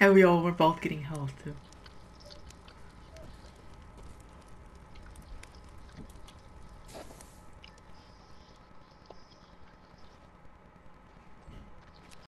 and we all were both getting health too.